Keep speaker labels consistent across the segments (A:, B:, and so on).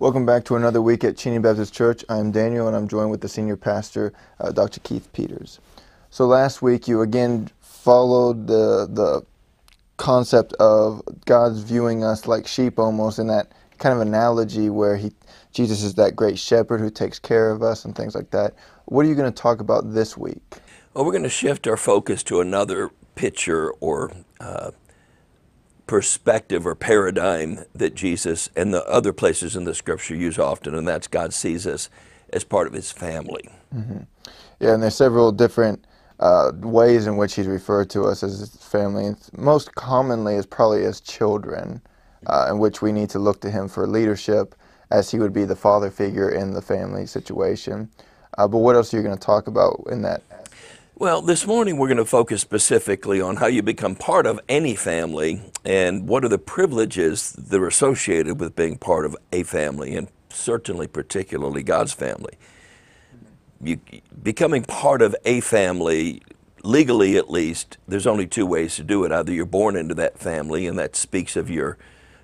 A: Welcome back to another week at Cheney Baptist Church. I'm Daniel and I'm joined with the senior pastor, uh, Dr. Keith Peters. So last week you again followed the, the concept of God's viewing us like sheep almost in that kind of analogy where he, Jesus is that great shepherd who takes care of us and things like that. What are you going to talk about this week?
B: Well, we're going to shift our focus to another picture or uh, perspective or paradigm that Jesus and the other places in the scripture use often, and that's God sees us as part of his family.
A: Mm-hmm. Yeah, and there's several different uh, ways in which he's referred to us as his family. Most commonly is probably as children, uh, in which we need to look to him for leadership, as he would be the father figure in the family situation. Uh, but what else are you going to talk about in that
B: well, this morning we're going to focus specifically on how you become part of any family and what are the privileges that are associated with being part of a family and certainly particularly God's family. You, becoming part of a family, legally at least, there's only two ways to do it. Either you're born into that family and that speaks of your,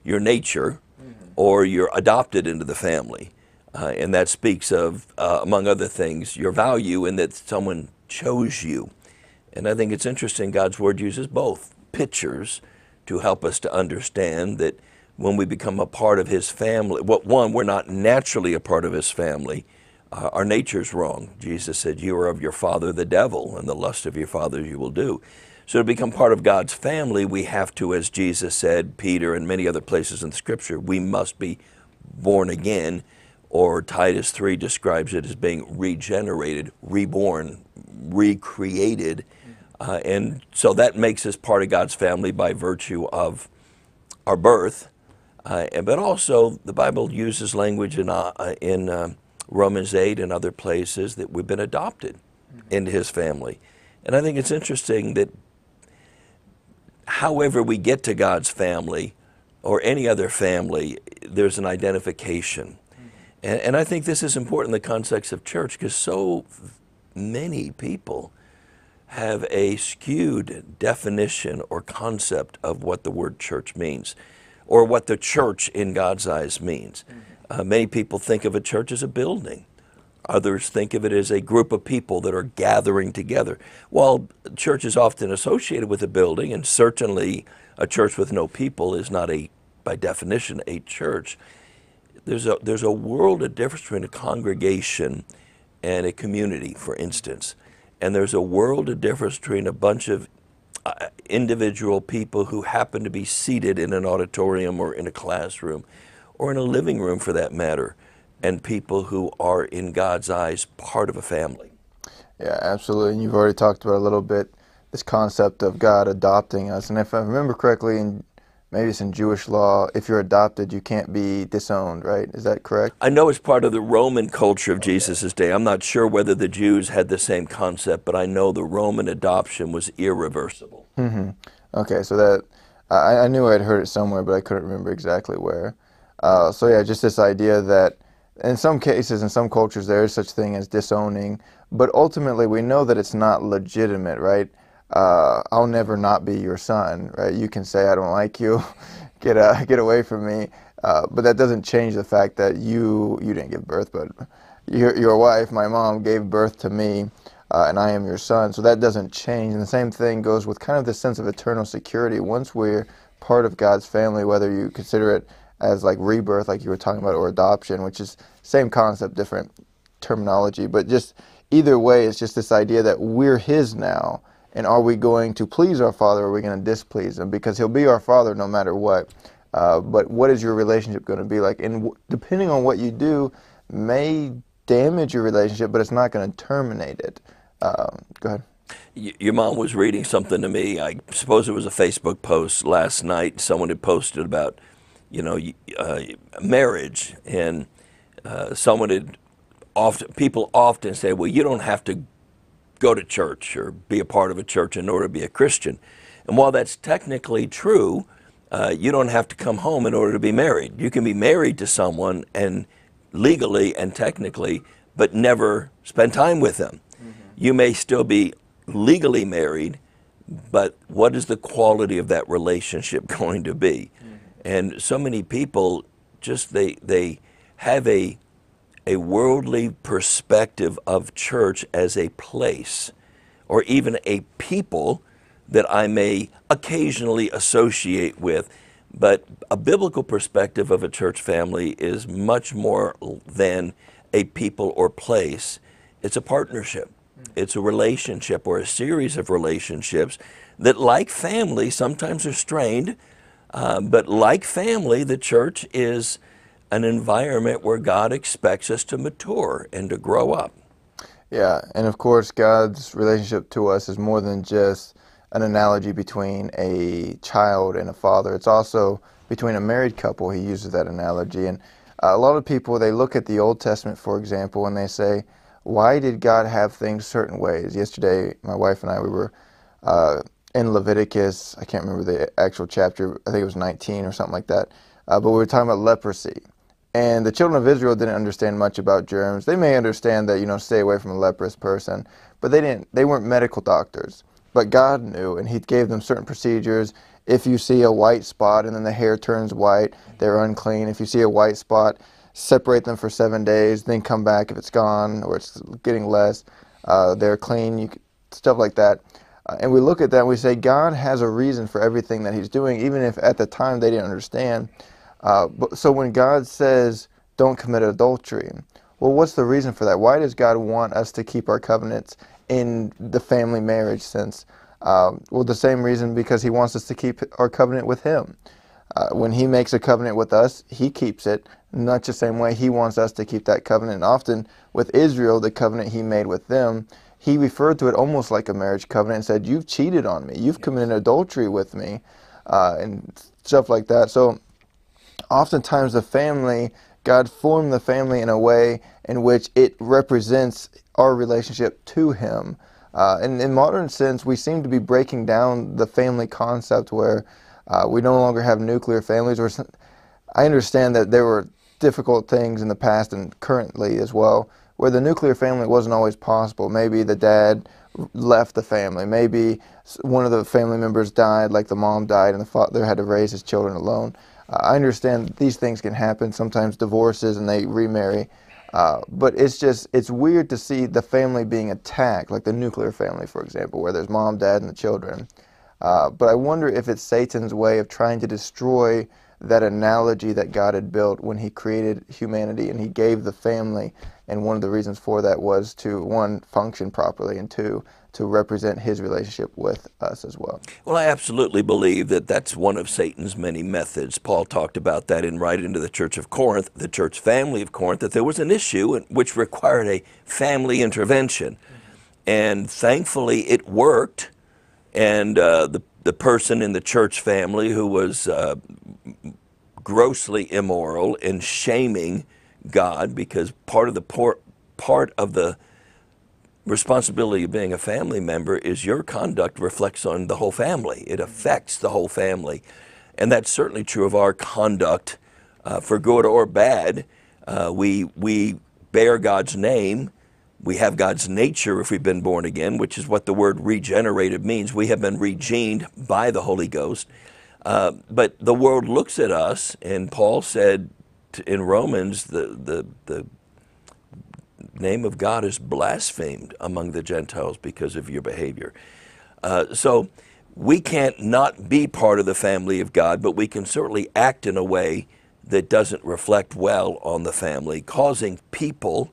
B: your nature, mm-hmm. or you're adopted into the family. Uh, and that speaks of, uh, among other things, your value in that someone chose you. And I think it's interesting, God's Word uses both pictures to help us to understand that when we become a part of His family, well, one, we're not naturally a part of His family. Uh, our nature's wrong. Jesus said, You are of your father, the devil, and the lust of your father you will do. So to become part of God's family, we have to, as Jesus said, Peter, and many other places in Scripture, we must be born again or Titus 3 describes it as being regenerated, reborn, recreated. Uh, and so that makes us part of God's family by virtue of our birth. Uh, but also, the Bible uses language in, uh, in uh, Romans 8 and other places that we've been adopted mm-hmm. into his family. And I think it's interesting that however we get to God's family or any other family, there's an identification. And, and I think this is important in the context of church because so many people have a skewed definition or concept of what the word church means or what the church in God's eyes means. Mm-hmm. Uh, many people think of a church as a building. Others think of it as a group of people that are gathering together. While church is often associated with a building, and certainly a church with no people is not a, by definition, a church, there's a, there's a world of difference between a congregation and a community, for instance. And there's a world of difference between a bunch of uh, individual people who happen to be seated in an auditorium or in a classroom or in a living room for that matter, and people who are, in God's eyes, part of a family.
A: Yeah, absolutely. And you've already talked about a little bit this concept of God adopting us. And if I remember correctly, in maybe it's in Jewish law, if you're adopted, you can't be disowned, right? Is that correct?
B: I know it's part of the Roman culture of Jesus' day. I'm not sure whether the Jews had the same concept, but I know the Roman adoption was irreversible.
A: Mm-hmm. Okay, so that I, I, knew I'd heard it somewhere, but I couldn't remember exactly where. Uh, so yeah, just this idea that in some cases, in some cultures, there is such thing as disowning, but ultimately we know that it's not legitimate, right? Uh, I'll never not be your son, right? You can say I don't like you, get uh, get away from me, uh, but that doesn't change the fact that you you didn't give birth, but your your wife, my mom, gave birth to me, uh, and I am your son. So that doesn't change. And the same thing goes with kind of this sense of eternal security. Once we're part of God's family, whether you consider it as like rebirth, like you were talking about, or adoption, which is same concept, different terminology, but just either way, it's just this idea that we're His now and are we going to please our Father or are we going to displease Him? Because He'll be our Father no matter what. Uh, but what is your relationship going to be like? And depending on what you do, may damage your relationship, but it's not going to terminate it. Um, go ahead.
B: Your mom was reading something to me. I suppose it was a Facebook post last night. Someone had posted about, you know, uh, marriage, and uh, someone had often people often say, "Well, you don't have to go to church or be a part of a church in order to be a Christian. And while that's technically true, uh, you don't have to come home in order to be married. You can be married to someone and legally and technically, but never spend time with them. Mm-hmm. You may still be legally married, but what is the quality of that relationship going to be? Mm-hmm. And so many people just they they have a a worldly perspective of church as a place or even a people that I may occasionally associate with. But a biblical perspective of a church family is much more than a people or place. It's a partnership. It's a relationship or a series of relationships that, like family, sometimes are strained, uh, but like family, the church is an environment where God expects us to mature and to grow up.
A: Yeah, and of course, God's relationship to us is more than just an analogy between a child and a father. It's also between a married couple. He uses that analogy, and uh, a lot of people they look at the Old Testament, for example, and they say, "Why did God have things certain ways?" Yesterday, my wife and I we were uh, in Leviticus. I can't remember the actual chapter. I think it was 19 or something like that. Uh, but we were talking about leprosy, and the children of Israel didn't understand much about germs. They may understand that you know stay away from a leprous person, but they didn't. They weren't medical doctors. But God knew, and He gave them certain procedures. If you see a white spot and then the hair turns white, they're unclean. If you see a white spot, separate them for seven days, then come back if it's gone or it's getting less. Uh, they're clean. You stuff like that. Uh, and we look at that and we say God has a reason for everything that He's doing, even if at the time they didn't understand. Uh, but, so when God says, don't commit adultery, well, what's the reason for that? Why does God want us to keep our covenants in the family marriage sense? Um, well, the same reason because He wants us to keep our covenant with Him. Uh, when He makes a covenant with us, He keeps it. Much the same way He wants us to keep that covenant. And often with Israel, the covenant He made with them, He referred to it almost like a marriage covenant and said, "You've cheated on me. You've committed adultery with me," uh, and stuff like that. So oftentimes the family, God formed the family in a way in which it represents our relationship to Him. Uh, and in modern sense, we seem to be breaking down the family concept where uh, we no longer have nuclear families. Or I understand that there were difficult things in the past and currently as well, where the nuclear family wasn't always possible. Maybe the dad left the family. Maybe one of the family members died, like the mom died, and the father had to raise his children alone. I understand these things can happen, sometimes divorces and they remarry. Uh, but it's just, it's weird to see the family being attacked, like the nuclear family, for example, where there's mom, dad, and the children. Uh, but I wonder if it's Satan's way of trying to destroy that analogy that God had built when He created humanity and He gave the family. And one of the reasons for that was to, one, function properly, and two, to represent his relationship with us as well.
B: Well, I absolutely believe that that's one of Satan's many methods. Paul talked about that in writing to the church of Corinth, the church family of Corinth, that there was an issue which required a family intervention. And thankfully, it worked. And uh, the, the person in the church family who was uh, grossly immoral and shaming God because part of the part of the responsibility of being a family member is your conduct reflects on the whole family. It affects the whole family. And that's certainly true of our conduct uh, for good or bad. Uh, we, we bear God's name. We have God's nature if we've been born again, which is what the word regenerated means. We have been regened by the Holy Ghost. Uh, but the world looks at us, and Paul said in Romans, the, the, the name of God is blasphemed among the Gentiles because of your behavior. Uh, so we can't not be part of the family of God, but we can certainly act in a way that doesn't reflect well on the family, causing people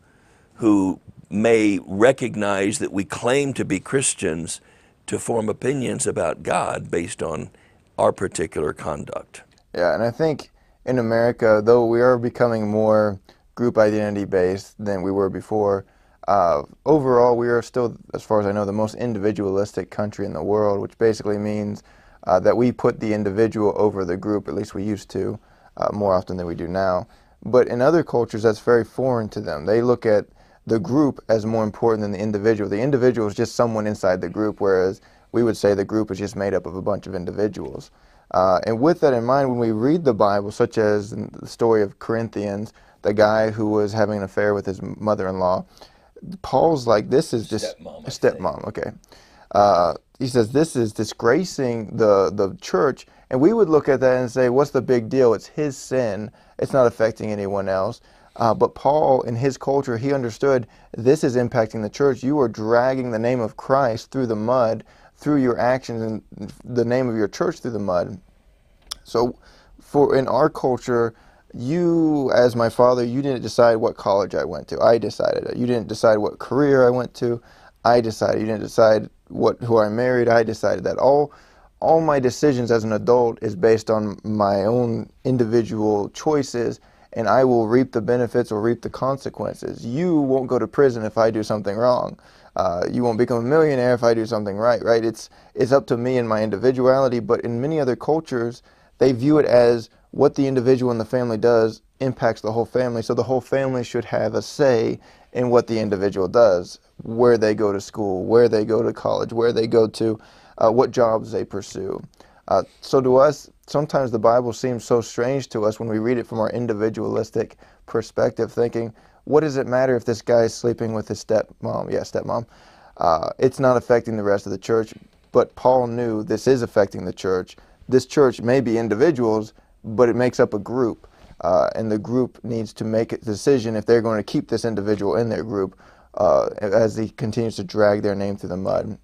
B: who may recognize that we claim to be Christians to form opinions about God based on our particular conduct.
A: Yeah, and I think in America, though we are becoming more group identity based than we were before. Uh, overall, we are still, as far as I know, the most individualistic country in the world, which basically means uh, that we put the individual over the group, at least we used to, uh, more often than we do now. But in other cultures, that's very foreign to them. They look at the group as more important than the individual. The individual is just someone inside the group, whereas we would say the group is just made up of a bunch of individuals. Uh, and with that in mind, when we read the Bible, such as the story of Corinthians, the guy who was having an affair with his mother-in-law. Paul's like, this is just
B: stepmom.
A: Stepmom, okay. Uh, he says this is disgracing the the church, and we would look at that and say, what's the big deal? It's his sin. It's not affecting anyone else. Uh, but Paul, in his culture, he understood this is impacting the church. You are dragging the name of Christ through the mud, through your actions, and the name of your church through the mud. So, for in our culture, you, as my father, you didn't decide what college I went to. I decided it. You didn't decide what career I went to. I decided. You didn't decide what who I married. I decided that. All all my decisions as an adult is based on my own individual choices and I will reap the benefits or reap the consequences. You won't go to prison if I do something wrong. Uh, you won't become a millionaire if I do something right, right? It's, it's up to me and my individuality, but in many other cultures, they view it as what the individual in the family does impacts the whole family, so the whole family should have a say in what the individual does, where they go to school, where they go to college, where they go to, uh, what jobs they pursue. Uh, so to us, sometimes the Bible seems so strange to us when we read it from our individualistic perspective, thinking, what does it matter if this guy is sleeping with his stepmom? Yeah, stepmom. Uh, it's not affecting the rest of the church. But Paul knew this is affecting the church. This church may be individuals, but it makes up a group. Uh, and the group needs to make a decision if they're going to keep this individual in their group uh, as he continues to drag their name through the mud.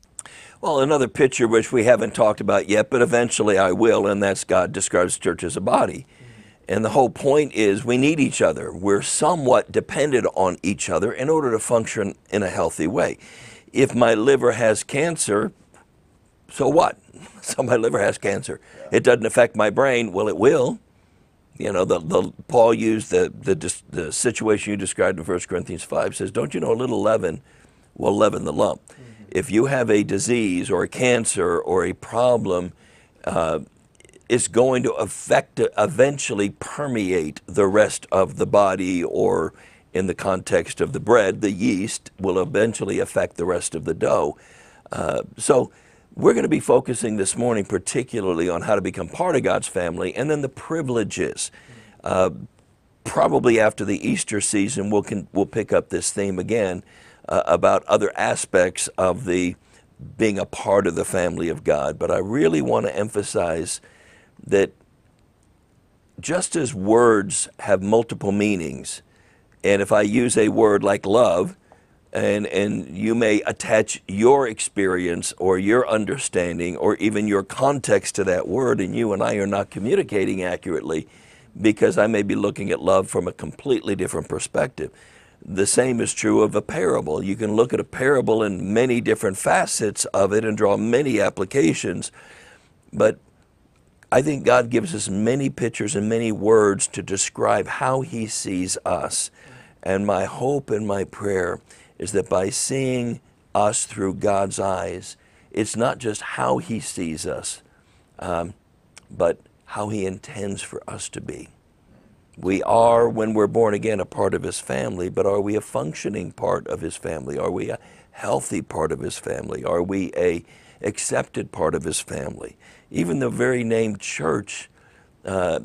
B: Well, another picture which we haven't talked about yet, but eventually I will, and that's God describes church as a body. And the whole point is we need each other. We're somewhat dependent on each other in order to function in a healthy way. If my liver has cancer, so what? So my liver has cancer. It doesn't affect my brain. Well, it will. You know, the, the Paul used the, the, the situation you described in 1 Corinthians 5 says, Don't you know a little leaven will leaven the lump? if you have a disease or a cancer or a problem, uh, it's going to affect, eventually permeate the rest of the body, or in the context of the bread, the yeast will eventually affect the rest of the dough. Uh, so, we're going to be focusing this morning particularly on how to become part of God's family and then the privileges. Uh, probably after the Easter season, we'll, can, we'll pick up this theme again uh, about other aspects of the being a part of the family of God. But I really want to emphasize that just as words have multiple meanings, and if I use a word like love, and, and you may attach your experience or your understanding or even your context to that word, and you and I are not communicating accurately because I may be looking at love from a completely different perspective. The same is true of a parable. You can look at a parable in many different facets of it and draw many applications. But I think God gives us many pictures and many words to describe how He sees us. And my hope and my prayer is that by seeing us through God's eyes, it's not just how He sees us, um, but how He intends for us to be. We are, when we're born again, a part of His family, but are we a functioning part of His family? Are we a healthy part of His family? Are we a accepted part of His family? Even the very name church uh,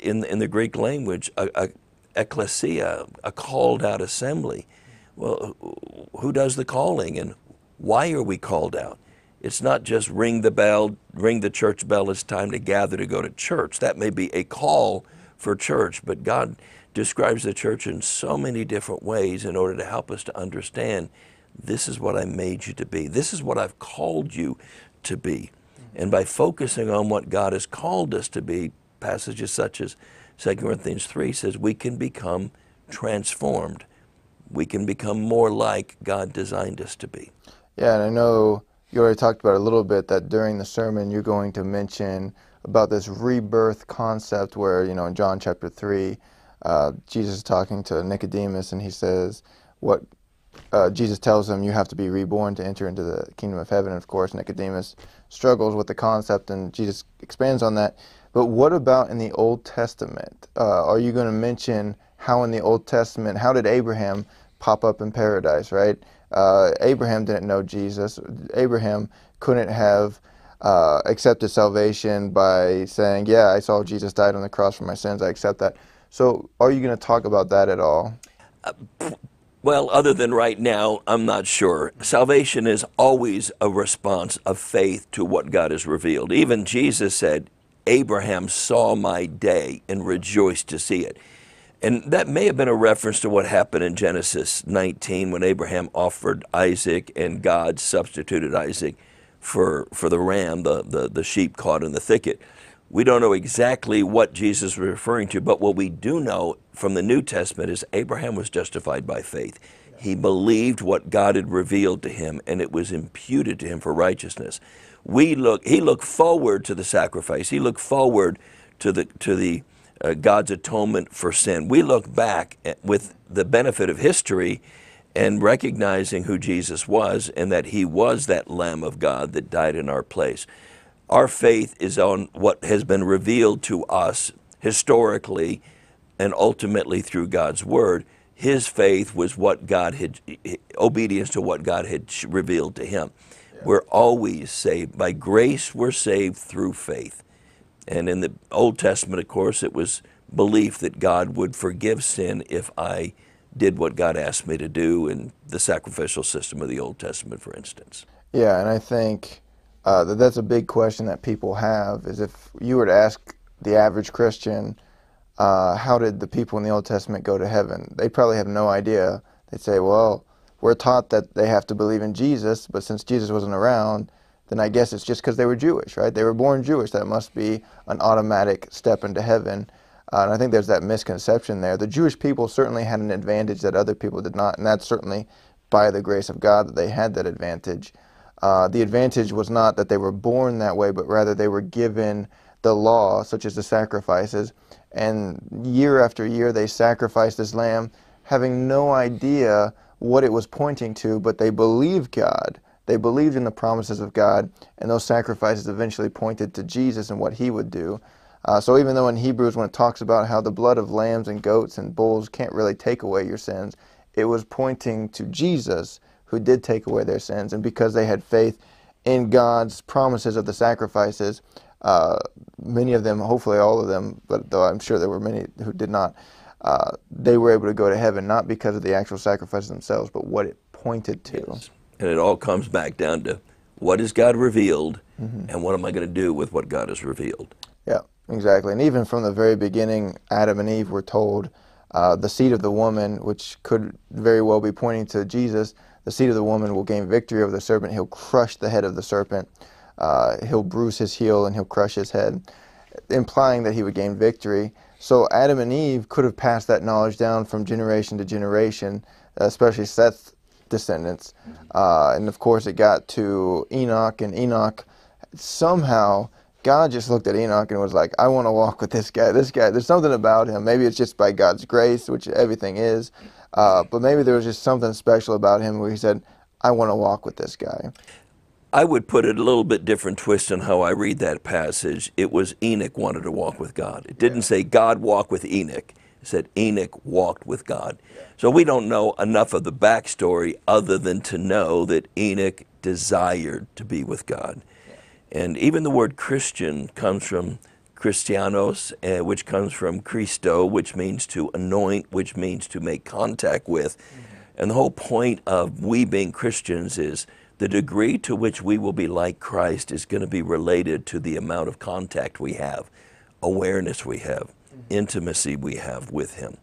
B: in, in the Greek language, a, a ecclesia, a called out assembly. Well, who does the calling and why are we called out? It's not just ring the bell, ring the church bell, it's time to gather to go to church. That may be a call for church, but God describes the church in so many different ways in order to help us to understand this is what I made you to be. This is what I've called you to be. And by focusing on what God has called us to be, passages such as 2 Corinthians 3 says we can become transformed. We can become more like God designed us to be.
A: Yeah, and I know you already talked about a little bit that during the sermon you're going to mention about this rebirth concept where, you know, in John chapter 3, uh, Jesus is talking to Nicodemus and he says, what uh, Jesus tells him, you have to be reborn to enter into the kingdom of heaven. And of course, Nicodemus struggles with the concept and Jesus expands on that. But what about in the Old Testament? Uh, are you going to mention how in the Old Testament, how did Abraham pop up in paradise, right? Uh, Abraham didn't know Jesus. Abraham couldn't have uh, accepted salvation by saying, Yeah, I saw Jesus died on the cross for my sins. I accept that. So, are you going to talk about that at all? Uh,
B: well, other than right now, I'm not sure. Salvation is always a response of faith to what God has revealed. Even Jesus said, Abraham saw my day and rejoiced to see it. And that may have been a reference to what happened in Genesis 19 when Abraham offered Isaac and God substituted Isaac for, for the ram, the, the, the sheep caught in the thicket. We don't know exactly what Jesus was referring to, but what we do know from the New Testament is Abraham was justified by faith. He believed what God had revealed to him, and it was imputed to him for righteousness. We look, he looked forward to the sacrifice. He looked forward to the, to the uh, God's atonement for sin. We look back at, with the benefit of history and recognizing who Jesus was and that he was that Lamb of God that died in our place. Our faith is on what has been revealed to us historically and ultimately through God's Word. His faith was what God had, obedience to what God had revealed to him. Yeah. We're always saved. By grace, we're saved through faith. And in the Old Testament, of course, it was belief that God would forgive sin if I did what God asked me to do in the sacrificial system of the Old Testament, for instance.
A: Yeah, and I think uh, that that's a big question that people have is if you were to ask the average Christian, uh, how did the people in the Old Testament go to heaven? They probably have no idea. They'd say, well, we're taught that they have to believe in Jesus, but since Jesus wasn't around, then I guess it's just because they were Jewish, right? They were born Jewish. That must be an automatic step into heaven. Uh, and I think there's that misconception there. The Jewish people certainly had an advantage that other people did not, and that's certainly by the grace of God that they had that advantage. Uh, the advantage was not that they were born that way, but rather they were given the law, such as the sacrifices. And year after year, they sacrificed this lamb, having no idea what it was pointing to, but they believed God. They believed in the promises of God, and those sacrifices eventually pointed to Jesus and what he would do. Uh, so even though in Hebrews, when it talks about how the blood of lambs and goats and bulls can't really take away your sins, it was pointing to Jesus who did take away their sins. And because they had faith in God's promises of the sacrifices, uh, many of them, hopefully all of them, but though I'm sure there were many who did not, uh, they were able to go to heaven not because of the actual sacrifices themselves, but what it pointed to. Yes.
B: And it all comes back down to what is God revealed mm-hmm. and what am I going to do with what God has revealed.
A: Yeah. Exactly. And even from the very beginning, Adam and Eve were told uh, the seed of the woman, which could very well be pointing to Jesus, the seed of the woman will gain victory over the serpent. He'll crush the head of the serpent. Uh, he'll bruise his heel and he'll crush his head, implying that he would gain victory. So Adam and Eve could have passed that knowledge down from generation to generation, especially Seth's descendants. Uh, and of course, it got to Enoch, and Enoch somehow God just looked at Enoch and was like, I want to walk with this guy. This guy, there's something about him. Maybe it's just by God's grace, which everything is. Uh, but maybe there was just something special about him where he said, I want to walk with this guy.
B: I would put it a little bit different twist on how I read that passage. It was Enoch wanted to walk with God. It didn't yeah. say God walked with Enoch. Said Enoch walked with God. So we don't know enough of the backstory other than to know that Enoch desired to be with God. And even the word Christian comes from Christianos, uh, which comes from Christo, which means to anoint, which means to make contact with. Mm-hmm. And the whole point of we being Christians is the degree to which we will be like Christ is going to be related to the amount of contact we have, awareness we have. Intimacy we have with Him.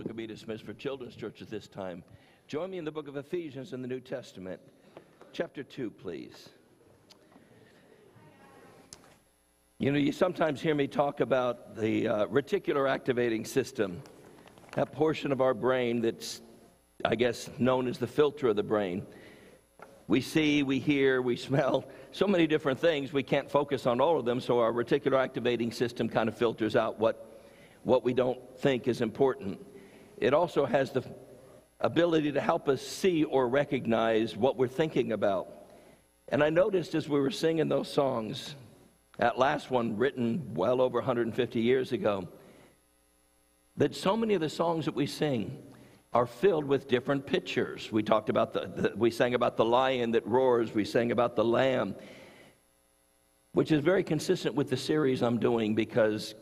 B: Children can be dismissed for Children's Church at this time. Join me in the book of Ephesians in the New Testament, chapter 2, please. You know, you sometimes hear me talk about the uh, reticular activating system, that portion of our brain that's, I guess, known as the filter of the brain. We see, we hear, we smell so many different things, we can't focus on all of them, so our reticular activating system kind of filters out what, what we don't think is important it also has the ability to help us see or recognize what we're thinking about. And I noticed as we were singing those songs, that last one written well over 150 years ago, that so many of the songs that we sing are filled with different pictures. We talked about the, the, we sang about the lion that roars, we sang about the lamb, which is very consistent with the series I'm doing because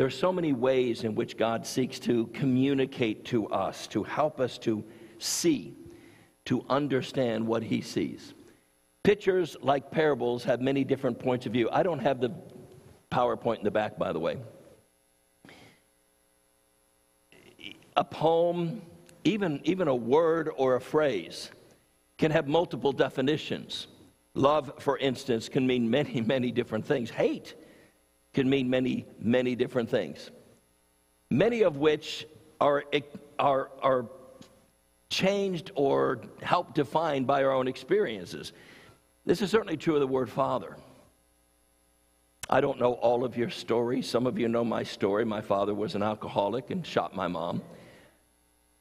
B: there are so many ways in which God seeks to communicate to us, to help us to see, to understand what He sees. Pictures, like parables, have many different points of view. I don't have the PowerPoint in the back, by the way. A poem, even, even a word or a phrase, can have multiple definitions. Love, for instance, can mean many, many different things. Hate can mean many, many different things, many of which are, are, are changed or helped defined by our own experiences. This is certainly true of the word father. I don't know all of your story. Some of you know my story. My father was an alcoholic and shot my mom.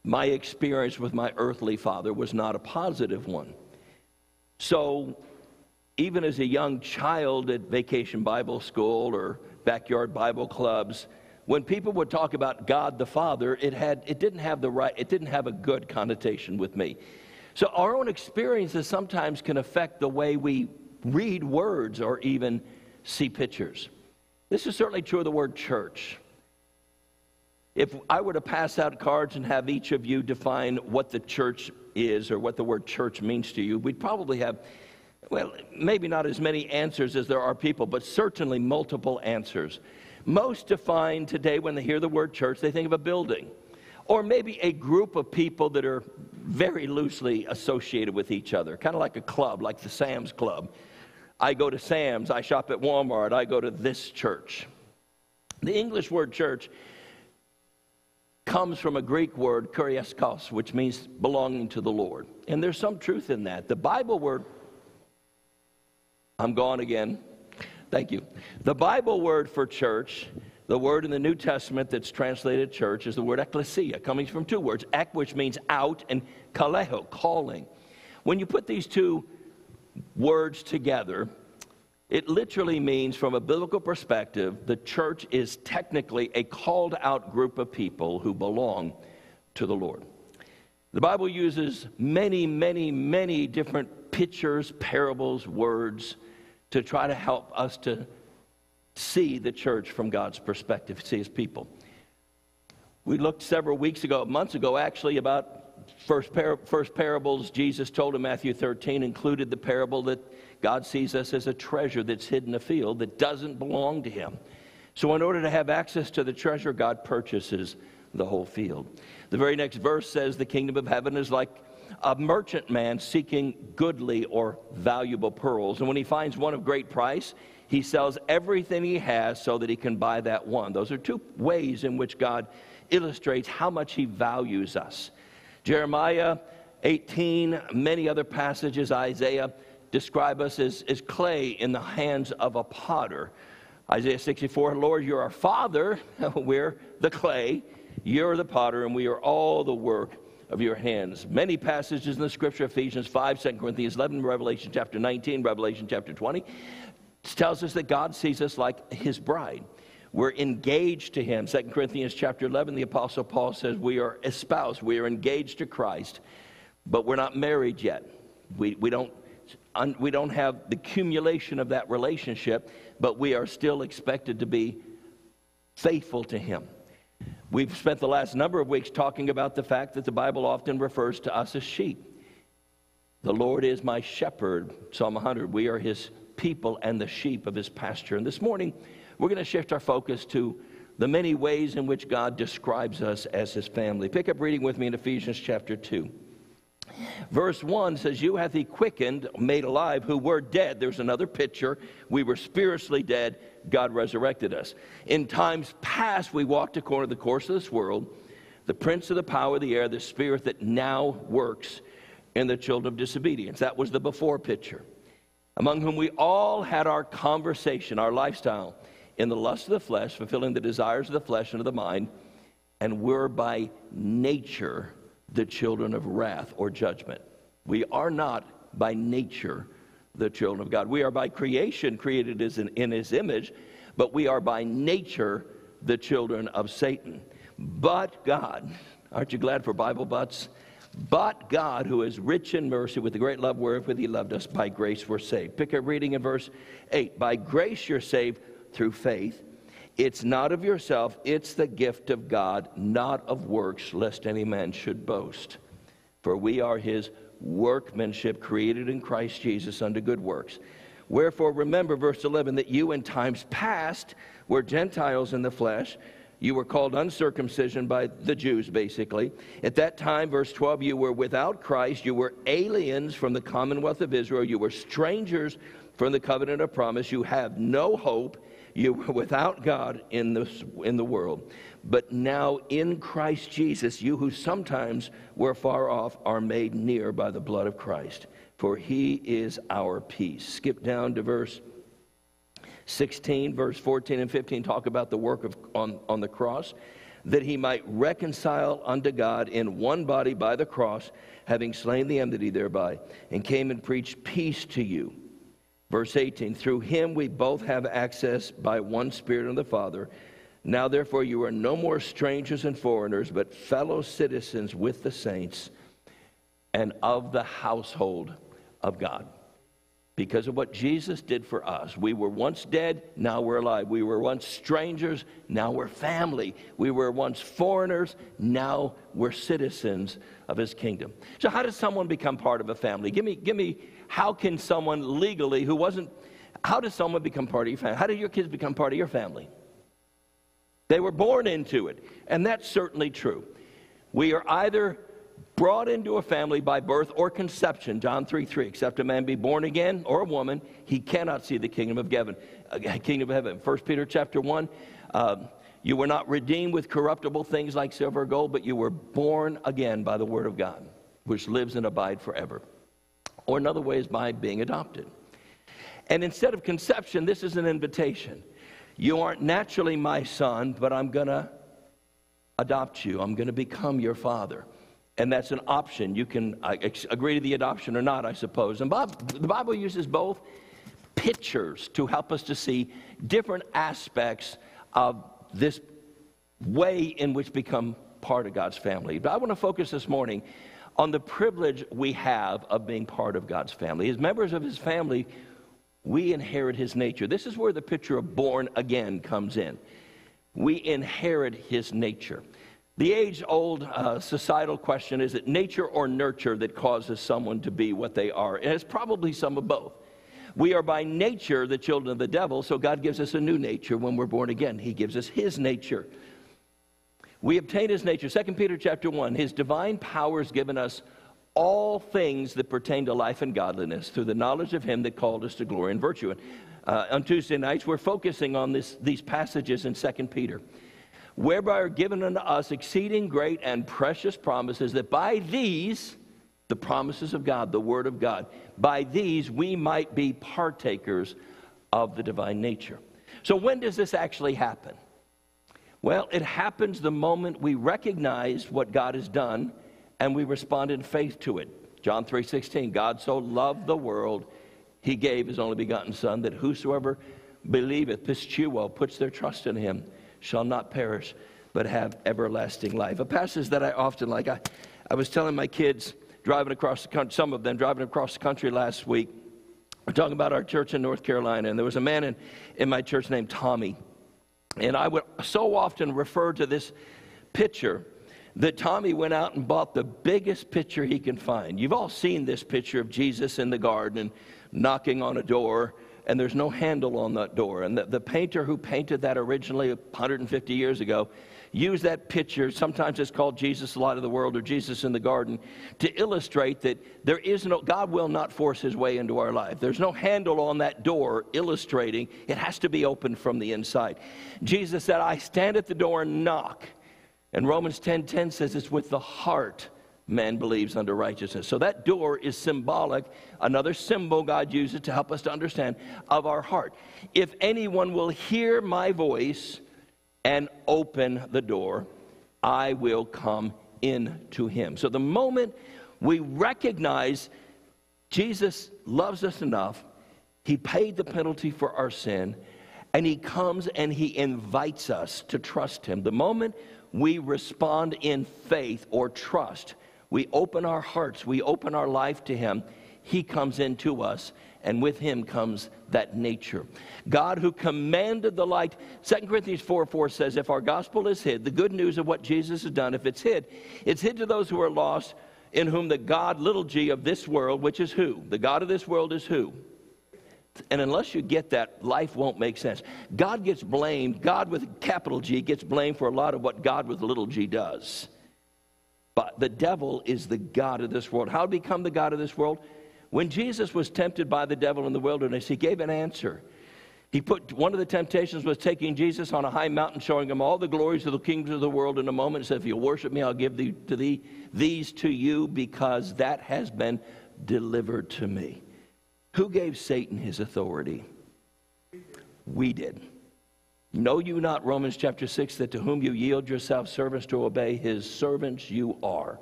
B: My experience with my earthly father was not a positive one. So even as a young child at vacation Bible school or backyard Bible clubs, when people would talk about God the Father, it, had, it didn't have the right, it didn't have a good connotation with me. So our own experiences sometimes can affect the way we read words or even see pictures. This is certainly true of the word church. If I were to pass out cards and have each of you define what the church is or what the word church means to you, we'd probably have well, maybe not as many answers as there are people, but certainly multiple answers. Most define today when they hear the word church, they think of a building or maybe a group of people that are very loosely associated with each other, kind of like a club, like the Sam's Club. I go to Sam's, I shop at Walmart, I go to this church. The English word church comes from a Greek word, kuriakos, which means belonging to the Lord. And there's some truth in that. The Bible word I'm gone again. Thank you. The Bible word for church, the word in the New Testament that's translated church, is the word ecclesia, coming from two words ek, which means out, and kaleo, calling. When you put these two words together, it literally means, from a biblical perspective, the church is technically a called out group of people who belong to the Lord. The Bible uses many, many, many different pictures, parables, words to try to help us to see the church from God's perspective, see his people. We looked several weeks ago, months ago actually, about first, par- first parables Jesus told in Matthew 13 included the parable that God sees us as a treasure that's hidden in a field that doesn't belong to him. So, in order to have access to the treasure, God purchases the whole field. The very next verse says, The kingdom of heaven is like a merchant man seeking goodly or valuable pearls. And when he finds one of great price, he sells everything he has so that he can buy that one. Those are two ways in which God illustrates how much he values us. Jeremiah 18, many other passages, Isaiah, describe us as, as clay in the hands of a potter. Isaiah 64, Lord, you're our Father, we're the clay, you're the potter, and we are all the work of your hands. Many passages in the scripture, Ephesians 5, 2 Corinthians 11, Revelation chapter 19, Revelation chapter 20, tells us that God sees us like his bride. We're engaged to him. 2 Corinthians chapter 11, the apostle Paul says we are espoused, we are engaged to Christ, but we're not married yet. We, we, don't, un, we don't have the accumulation of that relationship, but we are still expected to be faithful to him. We've spent the last number of weeks talking about the fact that the Bible often refers to us as sheep. The Lord is my shepherd, Psalm 100. We are his people and the sheep of his pasture. And this morning, we're going to shift our focus to the many ways in which God describes us as his family. Pick up reading with me in Ephesians chapter 2. Verse 1 says, You hath he quickened, made alive, who were dead. There's another picture. We were spiritually dead. God resurrected us. In times past, we walked according to the course of this world, the prince of the power of the air, the spirit that now works in the children of disobedience. That was the before picture. Among whom we all had our conversation, our lifestyle in the lust of the flesh, fulfilling the desires of the flesh and of the mind, and we're by nature the children of wrath or judgment. We are not by nature the children of God. We are by creation created as in, in his image, but we are by nature the children of Satan. But God, aren't you glad for Bible buts? But God, who is rich in mercy, with the great love wherewith he loved us, by grace we're saved. Pick up reading in verse 8. By grace you're saved through faith. It's not of yourself, it's the gift of God, not of works, lest any man should boast. For we are his workmanship, created in Christ Jesus unto good works. Wherefore, remember, verse 11, that you in times past were Gentiles in the flesh. You were called uncircumcision by the Jews, basically. At that time, verse 12, you were without Christ. You were aliens from the commonwealth of Israel. You were strangers from the covenant of promise. You have no hope you were without God in, this, in the world. But now in Christ Jesus, you who sometimes were far off are made near by the blood of Christ, for he is our peace. Skip down to verse 16, verse 14 and 15 talk about the work of, on, on the cross, that he might reconcile unto God in one body by the cross, having slain the enmity thereby, and came and preached peace to you Verse 18 Through him we both have access by one Spirit of the Father. Now, therefore, you are no more strangers and foreigners, but fellow citizens with the saints and of the household of God. Because of what Jesus did for us. We were once dead, now we're alive. We were once strangers, now we're family. We were once foreigners, now we're citizens of his kingdom. So, how does someone become part of a family? Give me, give me how can someone legally who wasn't, how does someone become part of your family? How do your kids become part of your family? They were born into it. And that's certainly true. We are either brought into a family by birth or conception. John 3 3. Except a man be born again or a woman, he cannot see the kingdom of heaven. Uh, kingdom of heaven. 1 Peter chapter 1. Um, you were not redeemed with corruptible things like silver or gold, but you were born again by the word of God, which lives and abides forever. Or another way is by being adopted. And instead of conception, this is an invitation. You aren't naturally my son, but I'm going to adopt you. I'm going to become your father. And that's an option. You can uh, agree to the adoption or not, I suppose. And Bob, the Bible uses both pictures to help us to see different aspects of this way in which become part of God's family. But I want to focus this morning on the privilege we have of being part of God's family. As members of His family, we inherit His nature. This is where the picture of born again comes in. We inherit His nature. The age old uh, societal question is it nature or nurture that causes someone to be what they are? And it's probably some of both. We are by nature the children of the devil, so God gives us a new nature when we're born again. He gives us His nature. We obtain his nature. 2 Peter chapter 1, his divine power has given us all things that pertain to life and godliness through the knowledge of him that called us to glory and virtue. And uh, on Tuesday nights, we're focusing on this, these passages in 2 Peter, whereby are given unto us exceeding great and precious promises, that by these, the promises of God, the Word of God, by these we might be partakers of the divine nature. So, when does this actually happen? Well, it happens the moment we recognize what God has done and we respond in faith to it. John 3:16, God so loved the world, he gave his only begotten son that whosoever believeth, pistuo, puts their trust in him, shall not perish but have everlasting life. A passage that I often like. I, I was telling my kids driving across the country, some of them driving across the country last week. We're talking about our church in North Carolina, and there was a man in, in my church named Tommy. And I would so often refer to this picture that Tommy went out and bought the biggest picture he can find. You've all seen this picture of Jesus in the garden knocking on a door and there's no handle on that door. And the, the painter who painted that originally 150 years ago used that picture, sometimes it's called Jesus, the light of the world, or Jesus in the garden, to illustrate that there is no, God will not force his way into our life. There's no handle on that door illustrating it has to be opened from the inside. Jesus said, I stand at the door and knock. And Romans 10:10 10, 10 says it's with the heart man believes unto righteousness. So that door is symbolic, another symbol God uses to help us to understand of our heart. If anyone will hear my voice and open the door, I will come in to him. So the moment we recognize Jesus loves us enough, he paid the penalty for our sin, and he comes and he invites us to trust him. The moment we respond in faith or trust, we open our hearts, we open our life to Him, He comes into us, and with Him comes that nature. God who commanded the light, 2 Corinthians 4 4 says, If our gospel is hid, the good news of what Jesus has done, if it's hid, it's hid to those who are lost, in whom the God, little g, of this world, which is who? The God of this world is who? And unless you get that, life won't make sense. God gets blamed, God with capital G gets blamed for a lot of what God with little g does. But the devil is the God of this world. How to become the God of this world? When Jesus was tempted by the devil in the wilderness, he gave an answer. He put one of the temptations was taking Jesus on a high mountain, showing him all the glories of the kingdoms of the world in a moment. He said, If you worship me, I'll give thee, to thee these to you, because that has been delivered to me. Who gave Satan his authority? We did. Know you not, Romans chapter 6, that to whom you yield yourselves servants to obey, his servants you are,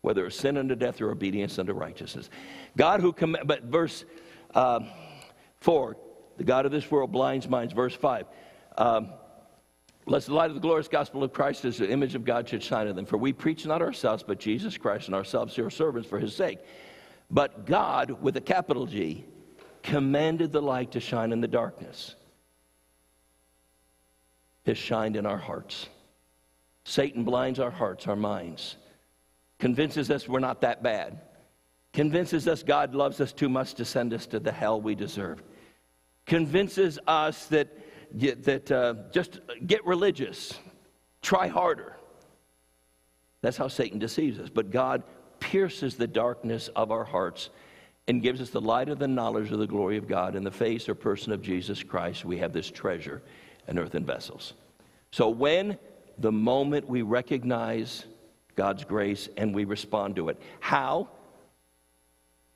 B: whether sin unto death or obedience unto righteousness. God who, com- but verse uh, 4, the God of this world blinds minds. Verse 5, um, Lest the light of the glorious gospel of Christ as the image of God should shine in them. For we preach not ourselves, but Jesus Christ, and ourselves your servants for his sake. But God, with a capital G, commanded the light to shine in the darkness has shined in our hearts. Satan blinds our hearts, our minds, convinces us we're not that bad, convinces us God loves us too much to send us to the hell we deserve, convinces us that, that uh, just get religious, try harder. That's how Satan deceives us. But God pierces the darkness of our hearts and gives us the light of the knowledge of the glory of God in the face or person of Jesus Christ. We have this treasure and earthen vessels. So when the moment we recognize God's grace and we respond to it. How?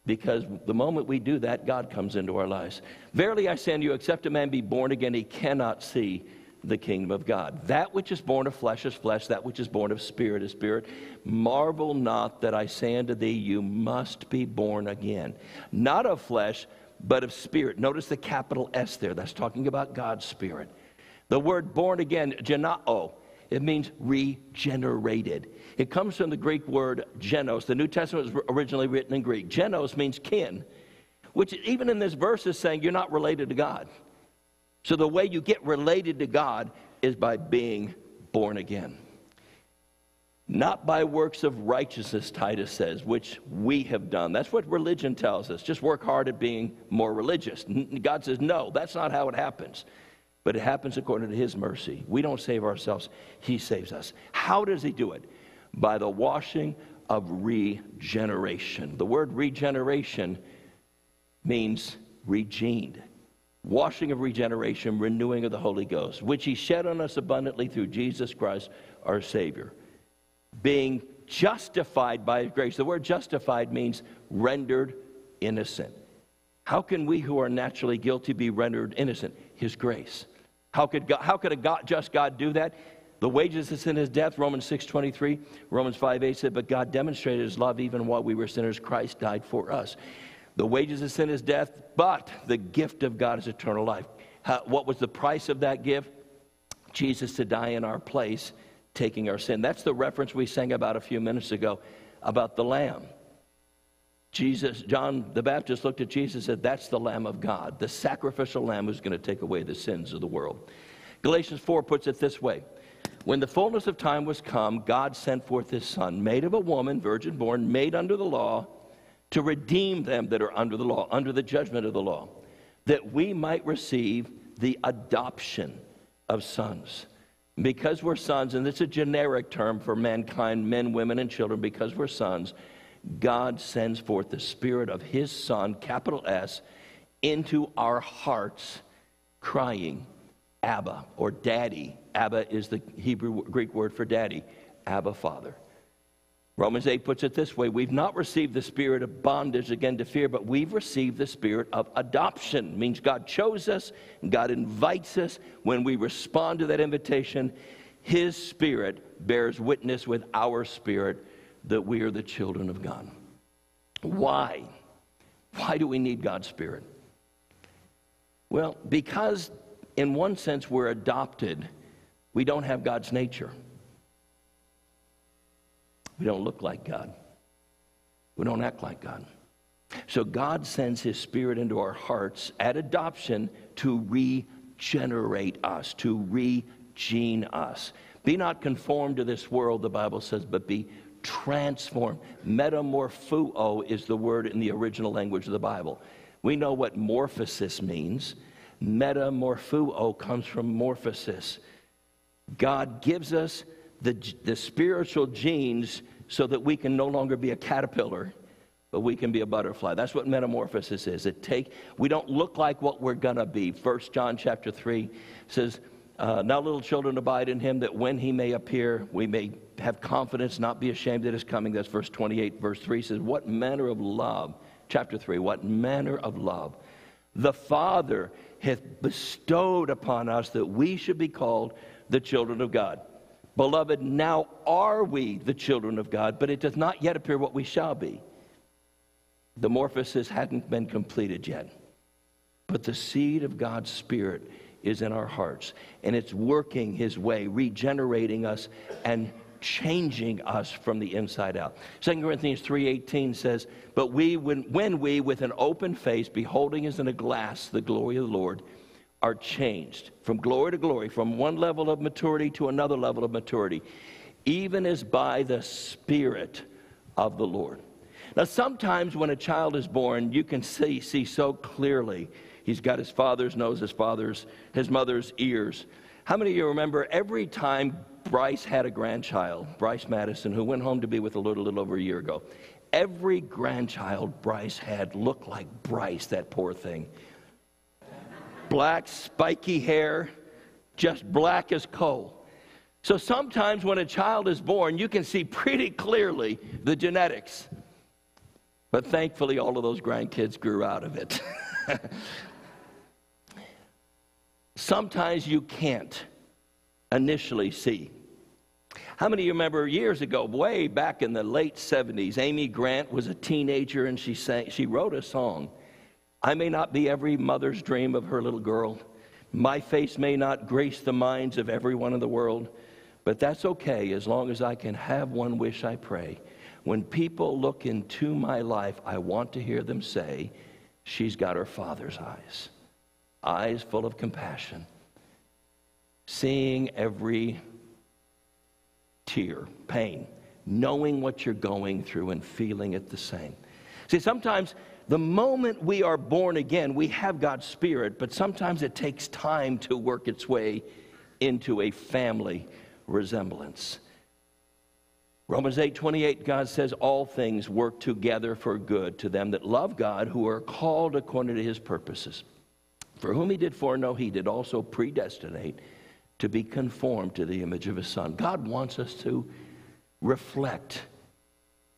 B: Because the moment we do that, God comes into our lives. Verily I say unto you, except a man be born again, he cannot see the kingdom of God. That which is born of flesh is flesh, that which is born of spirit is spirit. Marvel not that I say unto thee, you must be born again. Not of flesh, but of spirit. Notice the capital S there. That's talking about God's spirit. The word born again, genao, it means regenerated. It comes from the Greek word genos. The New Testament was originally written in Greek. Genos means kin, which even in this verse is saying you're not related to God. So the way you get related to God is by being born again. Not by works of righteousness, Titus says, which we have done. That's what religion tells us. Just work hard at being more religious. God says, no, that's not how it happens but it happens according to His mercy. We don't save ourselves, He saves us. How does He do it? By the washing of regeneration. The word regeneration means regened. Washing of regeneration, renewing of the Holy Ghost, which He shed on us abundantly through Jesus Christ, our Savior. Being justified by His grace. The word justified means rendered innocent. How can we who are naturally guilty be rendered innocent? His grace. How could, God, how could a God, just God do that? The wages of sin is death, Romans 6.23. Romans 5 8 said, But God demonstrated his love even while we were sinners. Christ died for us. The wages of sin is death, but the gift of God is eternal life. How, what was the price of that gift? Jesus to die in our place, taking our sin. That's the reference we sang about a few minutes ago about the Lamb. Jesus, John the Baptist looked at Jesus and said, That's the Lamb of God, the sacrificial Lamb who's going to take away the sins of the world. Galatians 4 puts it this way When the fullness of time was come, God sent forth his Son, made of a woman, virgin born, made under the law, to redeem them that are under the law, under the judgment of the law, that we might receive the adoption of sons. Because we're sons, and it's a generic term for mankind, men, women, and children, because we're sons, God sends forth the Spirit of His Son, capital S, into our hearts, crying, Abba, or Daddy. Abba is the Hebrew Greek word for daddy, Abba, Father. Romans 8 puts it this way We've not received the spirit of bondage again to fear, but we've received the spirit of adoption. It means God chose us, God invites us. When we respond to that invitation, His spirit bears witness with our spirit that we are the children of God. Why? Why do we need God's spirit? Well, because in one sense we're adopted, we don't have God's nature. We don't look like God. We don't act like God. So God sends His Spirit into our hearts at adoption to regenerate us, to regene us. Be not conformed to this world, the Bible says, but be transformed. Metamorpho is the word in the original language of the Bible. We know what morphosis means. Metamorpho comes from morphosis. God gives us the, the spiritual genes so that we can no longer be a caterpillar, but we can be a butterfly. That's what metamorphosis is. It take we don't look like what we're gonna be. First John chapter three says, uh, "Now little children abide in Him, that when He may appear, we may have confidence, not be ashamed at His coming." That's verse twenty-eight. Verse three says, "What manner of love?" Chapter three. What manner of love the Father hath bestowed upon us that we should be called the children of God. Beloved, now are we the children of God, but it does not yet appear what we shall be. The morphosis hadn't been completed yet. But the seed of God's Spirit is in our hearts, and it's working His way, regenerating us and changing us from the inside out. 2 Corinthians 3:18 says, "But we when, when we with an open face beholding as in a glass the glory of the Lord are changed from glory to glory, from one level of maturity to another level of maturity, even as by the Spirit of the Lord. Now, sometimes when a child is born, you can see, see so clearly. He's got his father's nose, his father's, his mother's ears. How many of you remember every time Bryce had a grandchild, Bryce Madison, who went home to be with the Lord a little, little over a year ago? Every grandchild Bryce had looked like Bryce, that poor thing black, spiky hair, just black as coal. So sometimes when a child is born, you can see pretty clearly the genetics. But thankfully, all of those grandkids grew out of it. sometimes you can't initially see. How many of you remember years ago, way back in the late 70s, Amy Grant was a teenager and she, sang, she wrote a song I may not be every mother's dream of her little girl. My face may not grace the minds of everyone in the world, but that's okay as long as I can have one wish I pray. When people look into my life, I want to hear them say, She's got her father's eyes, eyes full of compassion, seeing every tear, pain, knowing what you're going through and feeling it the same. See, sometimes the moment we are born again, we have God's Spirit, but sometimes it takes time to work its way into a family resemblance. Romans 8 28, God says, All things work together for good to them that love God, who are called according to his purposes. For whom he did foreknow, he did also predestinate to be conformed to the image of his Son. God wants us to reflect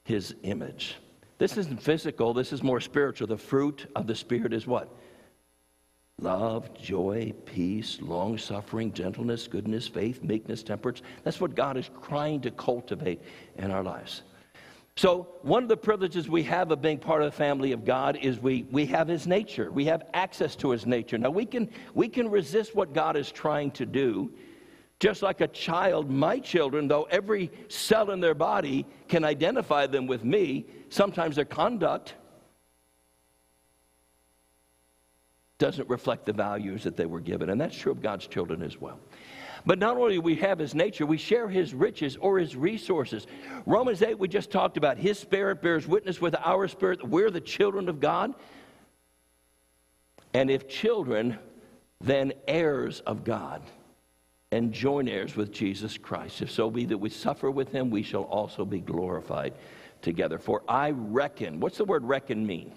B: his image. This isn't physical, this is more spiritual. The fruit of the Spirit is what? Love, joy, peace, long suffering, gentleness, goodness, faith, meekness, temperance. That's what God is trying to cultivate in our lives. So, one of the privileges we have of being part of the family of God is we, we have His nature. We have access to His nature. Now, we can, we can resist what God is trying to do just like a child, my children, though every cell in their body can identify them with me, sometimes their conduct doesn't reflect the values that they were given. And that's true of God's children as well. But not only do we have his nature, we share his riches or his resources. Romans 8, we just talked about his spirit bears witness with our spirit that we're the children of God. And if children, then heirs of God and joint heirs with Jesus Christ. If so be that we suffer with him, we shall also be glorified together. For I reckon, what's the word reckon mean?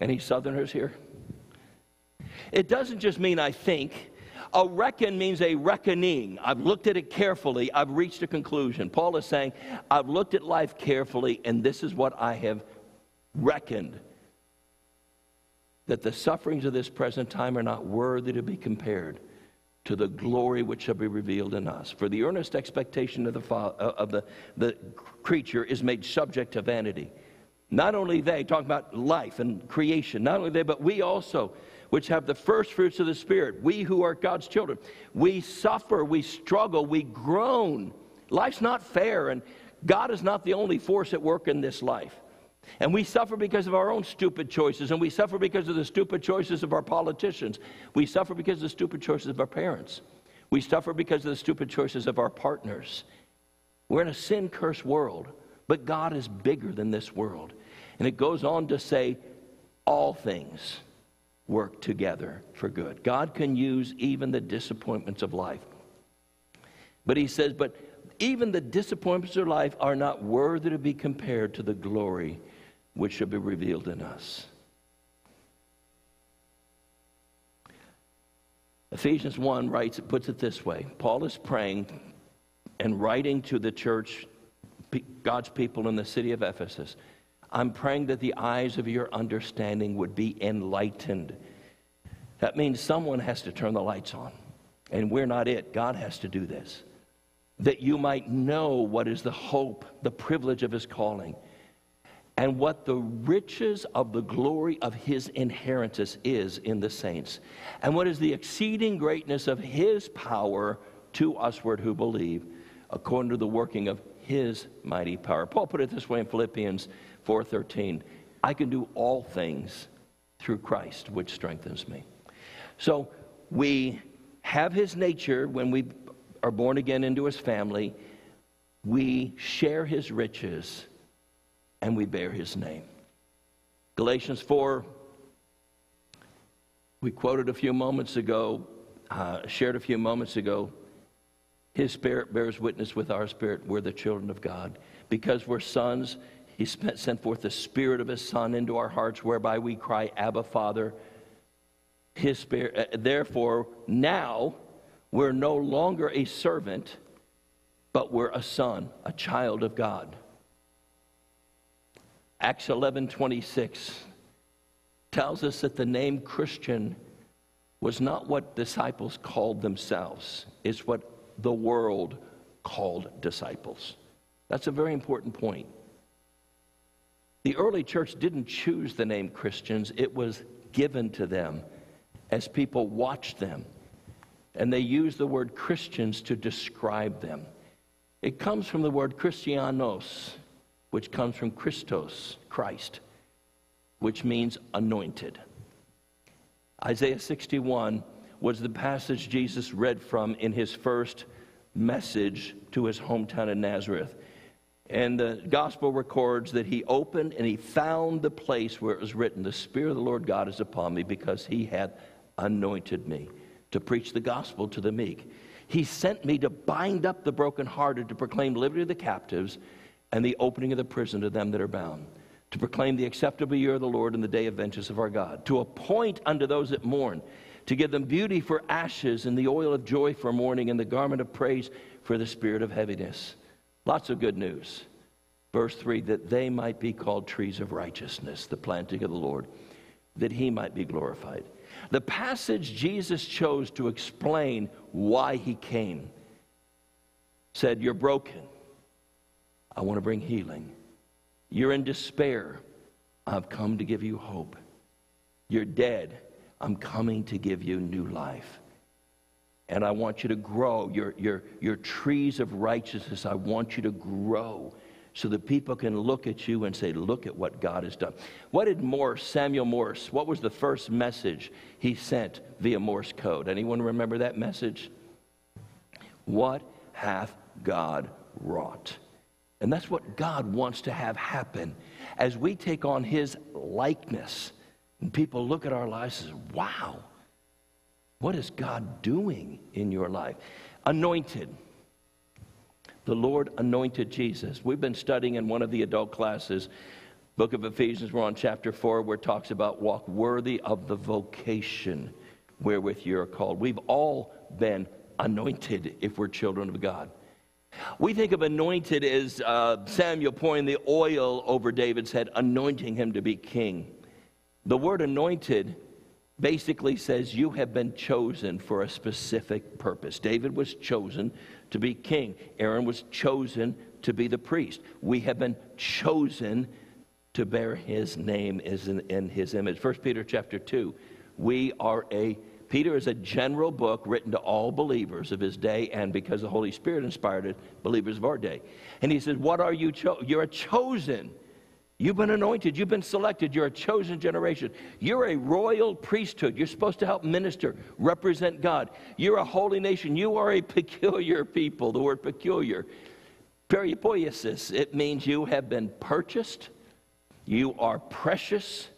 B: Any Southerners here? It doesn't just mean I think. A reckon means a reckoning. I've looked at it carefully. I've reached a conclusion. Paul is saying, I've looked at life carefully, and this is what I have reckoned that the sufferings of this present time are not worthy to be compared to the glory which shall be revealed in us. For the earnest expectation of the, uh, of the, the creature is made subject to vanity. Not only they, talking about life and creation, not only they, but we also, which have the first fruits of the Spirit, we who are God's children, we suffer, we struggle, we groan. Life's not fair, and God is not the only force at work in this life. And we suffer because of our own stupid choices, and we suffer because of the stupid choices of our politicians. We suffer because of the stupid choices of our parents. We suffer because of the stupid choices of our partners. We're in a sin cursed world, but God is bigger than this world. And it goes on to say, all things work together for good. God can use even the disappointments of life. But he says, but even the disappointments of life are not worthy to be compared to the glory which shall be revealed in us. Ephesians 1 writes, it puts it this way Paul is praying and writing to the church, God's people in the city of Ephesus. I'm praying that the eyes of your understanding would be enlightened. That means someone has to turn the lights on, and we're not it. God has to do this. That you might know what is the hope, the privilege of his calling and what the riches of the glory of his inheritance is in the saints, and what is the exceeding greatness of his power to usward who believe, according to the working of his mighty power. Paul put it this way in Philippians 4:13, I can do all things through Christ which strengthens me. So we have his nature when we are born again into his family. We share his riches and we bear his name. Galatians 4, we quoted a few moments ago, uh, shared a few moments ago. His spirit bears witness with our spirit. We're the children of God. Because we're sons, he sent forth the spirit of his son into our hearts, whereby we cry, Abba, Father. His spirit, uh, therefore, now we're no longer a servant, but we're a son, a child of God. Acts 11 26 tells us that the name Christian was not what disciples called themselves, it's what the world called disciples. That's a very important point. The early church didn't choose the name Christians, it was given to them as people watched them. And they used the word Christians to describe them. It comes from the word Christianos, which comes from Christos, Christ, which means anointed. Isaiah 61 was the passage Jesus read from in his first message to his hometown of Nazareth. And the gospel records that he opened and he found the place where it was written, The Spirit of the Lord God is upon me because he hath anointed me to preach the gospel to the meek. He sent me to bind up the brokenhearted, to proclaim liberty to the captives, and the opening of the prison to them that are bound, to proclaim the acceptable year of the Lord and the day of vengeance of our God, to appoint unto those that mourn, to give them beauty for ashes and the oil of joy for mourning and the garment of praise for the spirit of heaviness. Lots of good news. Verse 3 that they might be called trees of righteousness, the planting of the Lord, that he might be glorified. The passage Jesus chose to explain why he came said, You're broken. I want to bring healing. You're in despair. I've come to give you hope. You're dead. I'm coming to give you new life. And I want you to grow. Your, your, your trees of righteousness, I want you to grow so that people can look at you and say, Look at what God has done. What did Morse, Samuel Morse, what was the first message he sent via Morse code? Anyone remember that message? What hath God wrought? And that's what God wants to have happen. As we take on His likeness, And people look at our lives and say, wow, what is God doing in your life? Anointed. The Lord anointed Jesus. We've been studying in one of the adult classes, book of Ephesians, we're on chapter 4, where it talks about walk worthy of the vocation wherewith you're called. We've all been anointed if we're children of God. We think of anointed as uh, Samuel pouring the oil over David's head, anointing him to be king. The word anointed basically says you have been chosen for a specific purpose. David was chosen to be king, Aaron was chosen to be the priest. We have been chosen to bear his name in, in his image. 1 Peter chapter 2. We are a Peter is a general book written to all believers of his day, and because the Holy Spirit inspired it, believers of our day. And he says, What are you? Cho- you're a chosen. You've been anointed. You've been selected. You're a chosen generation. You're a royal priesthood. You're supposed to help minister, represent God. You're a holy nation. You are a peculiar people. The word peculiar. Peripoiesis, it means you have been purchased, you are precious,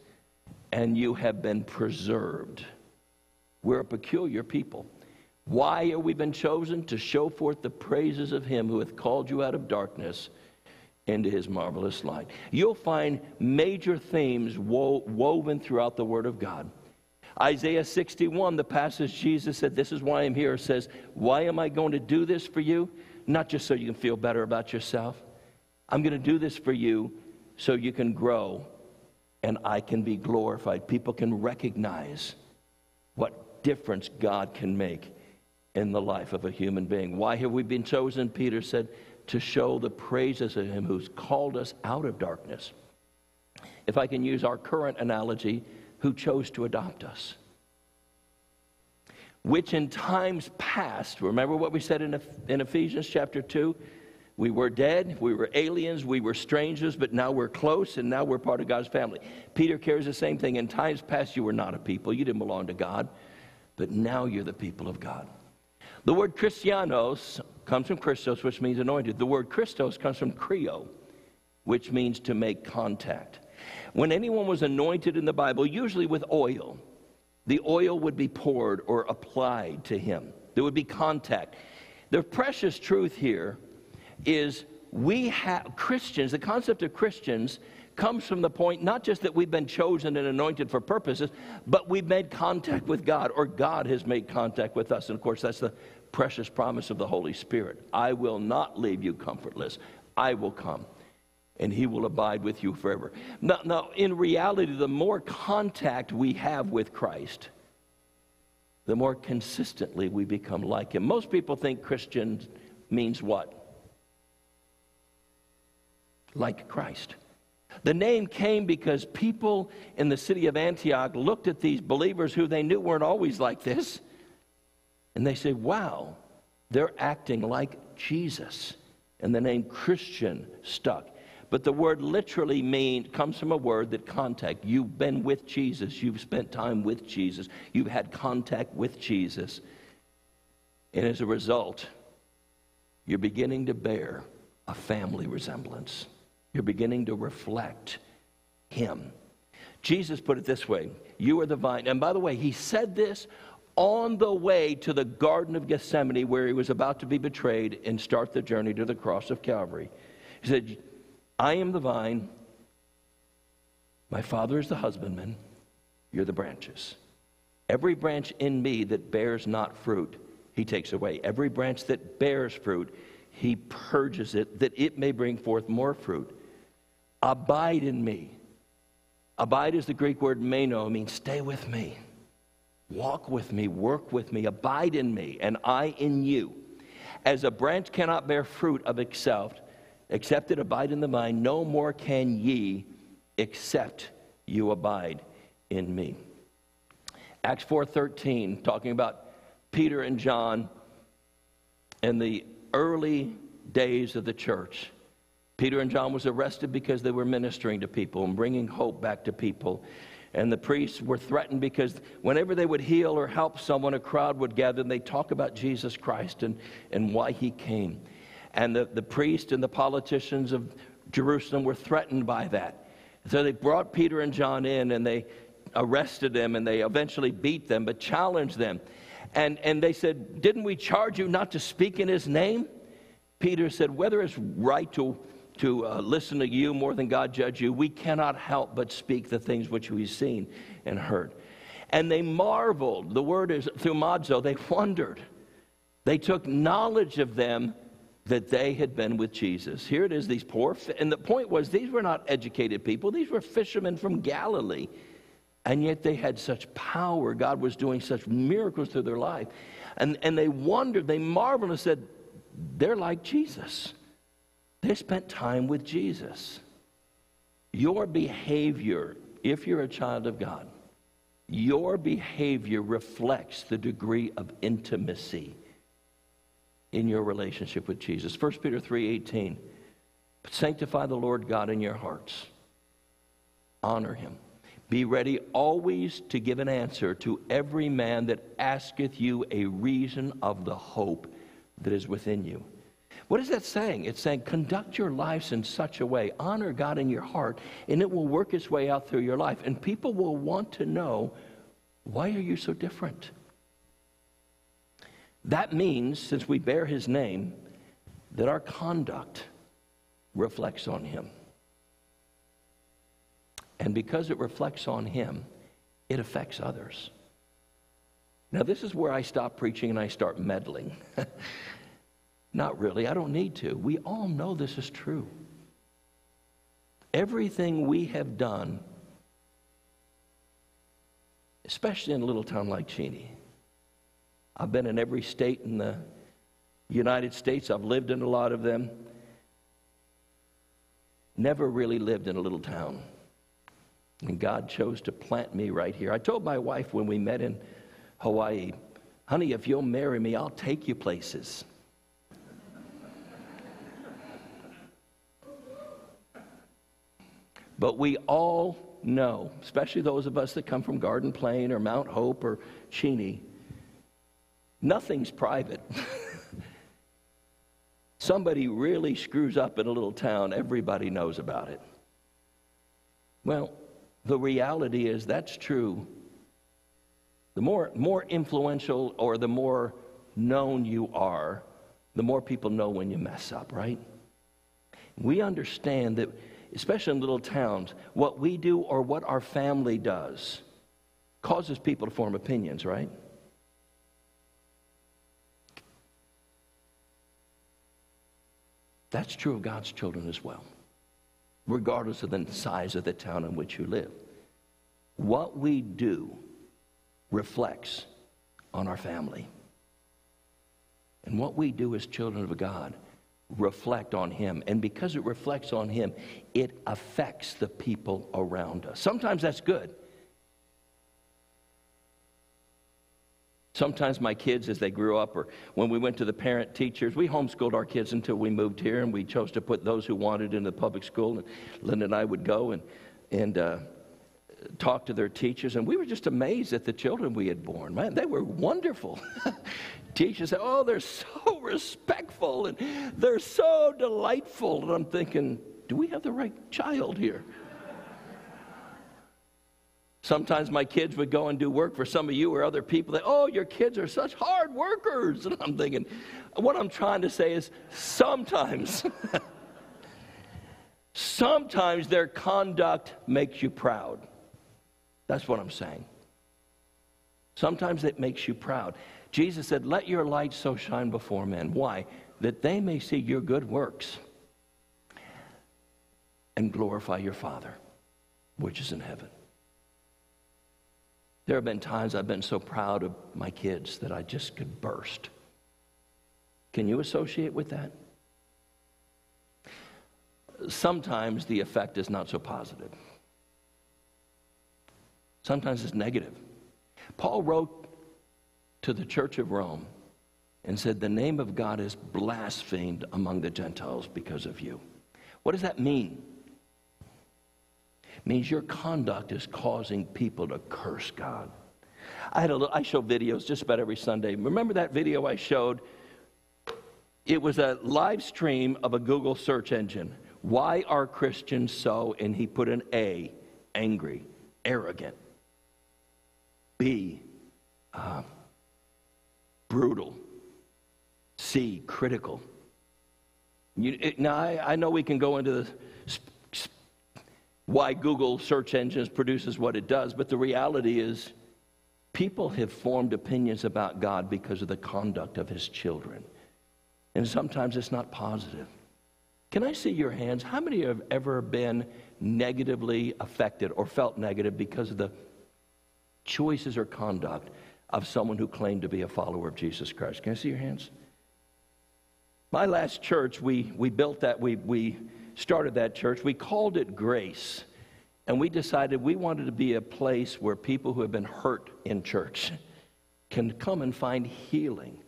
B: and you have been preserved. We're a peculiar people. Why have we been chosen? To show forth the praises of Him who hath called you out of darkness into His marvelous light. You'll find major themes wo- woven throughout the Word of God. Isaiah 61, the passage Jesus said, This is why I'm here, says, Why am I going to do this for you? Not just so you can feel better about yourself. I'm going to do this for you so you can grow and I can be glorified. People can recognize what difference God can make in the life of a human being. Why have we been chosen? Peter said, to show the praises of Him who's called us out of darkness. If I can use our current analogy, who chose to adopt us. Which in times past, remember what we said in, in Ephesians chapter 2? We were dead, we were aliens, we were strangers, but now we're close and now we're part of God's family. Peter carries the same thing. In times past, you were not a people, you didn't belong to God but now you're the people of God. The word Christianos comes from Christos, which means anointed. The word Christos comes from Creo, which means to make contact. When anyone was anointed in the Bible, usually with oil, the oil would be poured or applied to him. There would be contact. The precious truth here is we have Christians, the concept of Christians comes from the point not just that we've been chosen and anointed for purposes, but we've made contact with God, or God has made contact with us. And of course, that's the precious promise of the Holy Spirit. I will not leave you comfortless, I will come. And he will abide with you forever. Now, now, in reality, the more contact we have with Christ, the more consistently we become like him. Most people think Christian means what? Like Christ. The name came because people in the city of Antioch looked at these believers who they knew weren't always like this, and they said, Wow, they're acting like Jesus. And the name Christian stuck. But the word literally means comes from a word that contact. You've been with Jesus. You've spent time with Jesus. You've had contact with Jesus. And as a result, you're beginning to bear a family resemblance. You're beginning to reflect Him. Jesus put it this way You are the vine. And by the way, He said this on the way to the Garden of Gethsemane where He was about to be betrayed and start the journey to the cross of Calvary. He said, I am the vine, my Father is the husbandman, you're the branches. Every branch in me that bears not fruit, He takes away. Every branch that bears fruit, He purges it that it may bring forth more fruit. Abide in me. Abide is the Greek word meno, means stay with me. Walk with me, work with me, abide in me, and I in you. As a branch cannot bear fruit of itself, except it abide in the vine, no more can ye except you abide in me. Acts 4:13 talking about Peter and John in the early days of the church. Peter and John was arrested because they were ministering to people and bringing hope back to people. And the priests were threatened because whenever they would heal or help someone, a crowd would gather and they'd talk about Jesus Christ and, and why he came. And the, the priests and the politicians of Jerusalem were threatened by that. So they brought Peter and John in and they arrested them and they eventually beat them, but challenged them. And, and they said, Didn't we charge you not to speak in his name? Peter said, Whether it's right to, to uh, listen to you more than God judge you, we cannot help but speak the things which we've seen and heard. And they marveled. The word is thumazo. They wondered. They took knowledge of them that they had been with Jesus. Here it is, these poor, and the point was, these were not educated people, these were fishermen from Galilee. And yet they had such power. God was doing such miracles through their life. And, and they wondered, they marveled and said, they're like Jesus. They spent time with Jesus. Your behavior, if you're a child of God, your behavior reflects the degree of intimacy in your relationship with Jesus. 1 Peter 3:18 Sanctify the Lord God in your hearts. Honor him. Be ready always to give an answer to every man that asketh you a reason of the hope that is within you. What is that saying? It's saying conduct your lives in such a way, honor God in your heart, and it will work its way out through your life. And people will want to know why are you so different? That means, since we bear his name, that our conduct reflects on him. And because it reflects on him, it affects others. Now, this is where I stop preaching and I start meddling. Not really, I don't need to. We all know this is true. Everything we have done, especially in a little town like Cheney, I've been in every state in the United States, I've lived in a lot of them. Never really lived in a little town. And God chose to plant me right here. I told my wife when we met in Hawaii, honey, if you'll marry me, I'll take you places. But we all know, especially those of us that come from Garden Plain or Mount Hope or Cheney, Nothing's private. Somebody really screws up in a little town, everybody knows about it. Well, the reality is that's true. The more, more influential or the more known you are, the more people know when you mess up, right? We understand that, especially in little towns, what we do or what our family does causes people to form opinions, right? That's true of God's children as well, regardless of the size of the town in which you live. What we do reflects on our family. And what we do as children of God reflect on him and because it reflects on him it affects the people around us sometimes that's good Sometimes my kids, as they grew up, or when we went to the parent teachers, we homeschooled our kids until we moved here, and we chose to put those who wanted into the public school. And Linda and I would go and, and uh, talk to their teachers, and we were just amazed at the children we had born. Man, they were wonderful. teachers said, Oh, they're so respectful and they're so delightful. And I'm thinking, do we have the right child here? Sometimes my kids would go and do work for some of you or other people that, oh, your kids are such hard workers. And I'm thinking, what I'm trying to say is sometimes, sometimes their conduct makes you proud. That's what I'm saying. Sometimes it makes you proud. Jesus said, Let your light so shine before men. Why? That they may see your good works and glorify your Father, which is in heaven. There have been times I've been so proud of my kids that I just could burst. Can you associate with that? Sometimes the effect is not so positive. Sometimes it's negative. Paul wrote to the church of Rome and said, The name of God is blasphemed among the Gentiles because of you. What does that mean? It means your conduct is causing people to curse God. I had a little, I show videos just about every Sunday. Remember that video I showed? It was a live stream of a Google search engine. Why are Christians so? And he put an A, angry, arrogant. B, uh, brutal. C, critical. You, it, now, I, I, know we can go into the, why Google search engines produces what it does, but the reality is people have formed opinions about God because of the conduct of his children. And sometimes it's not positive. Can I see your hands? How many have ever been negatively affected or felt negative because of the choices or conduct of someone who claimed to be a follower of Jesus Christ? Can I see your hands? My last church, we, we built that, we, we started that church. We called it Grace. And we decided we wanted to be a place where people who have been hurt in church can come and find healing.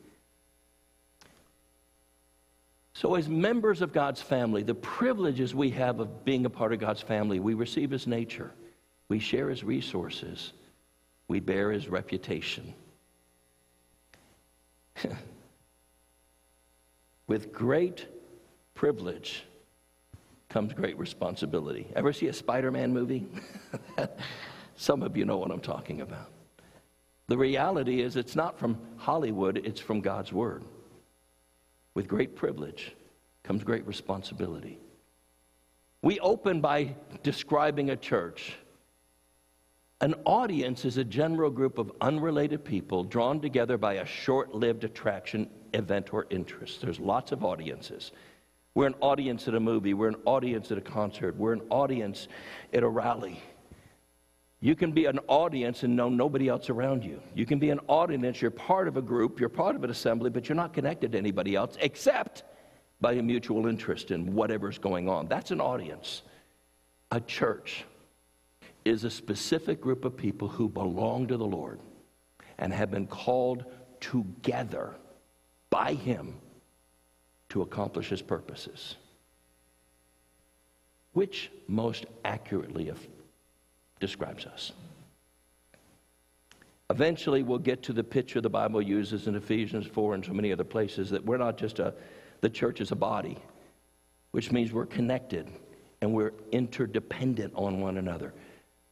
B: So, as members of God's family, the privileges we have of being a part of God's family, we receive His nature, we share His resources, we bear His reputation. With great privilege comes great responsibility. Ever see a Spider Man movie? Some of you know what I'm talking about. The reality is, it's not from Hollywood, it's from God's Word. With great privilege comes great responsibility. We open by describing a church. An audience is a general group of unrelated people drawn together by a short lived attraction, event, or interest. There's lots of audiences. We're an audience at a movie, we're an audience at a concert, we're an audience at a rally. You can be an audience and know nobody else around you. You can be an audience, you're part of a group, you're part of an assembly, but you're not connected to anybody else except by a mutual interest in whatever's going on. That's an audience. A church is a specific group of people who belong to the Lord and have been called together by Him to accomplish his purposes. Which most accurately describes us? Eventually, we'll get to the picture the Bible uses in Ephesians 4 and so many other places that we're not just a, the church is a body, which means we're connected and we're interdependent on one another.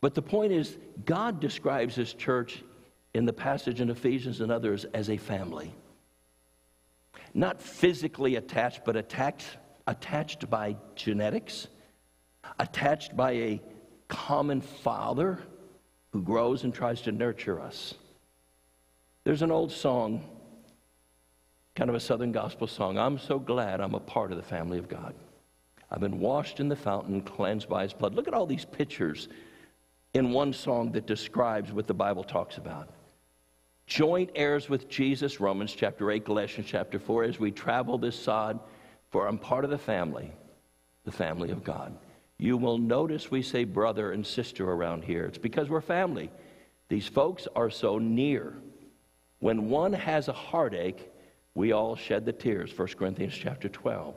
B: But the point is, God describes his church in the passage in Ephesians and others as a family not physically attached, but attached, attached by genetics, attached by a common father who grows and tries to nurture us. There's an old song, kind of a Southern gospel song. I'm so glad I'm a part of the family of God. I've been washed in the fountain, cleansed by his blood. Look at all these pictures in one song that describes what the Bible talks about joint heirs with Jesus, Romans chapter 8, Galatians chapter 4, as we travel this sod, for I'm part of the family, the family of God. You will notice we say brother and sister around here. It's because we're family. These folks are so near. When one has a heartache, we all shed the tears. 1 Corinthians chapter 12.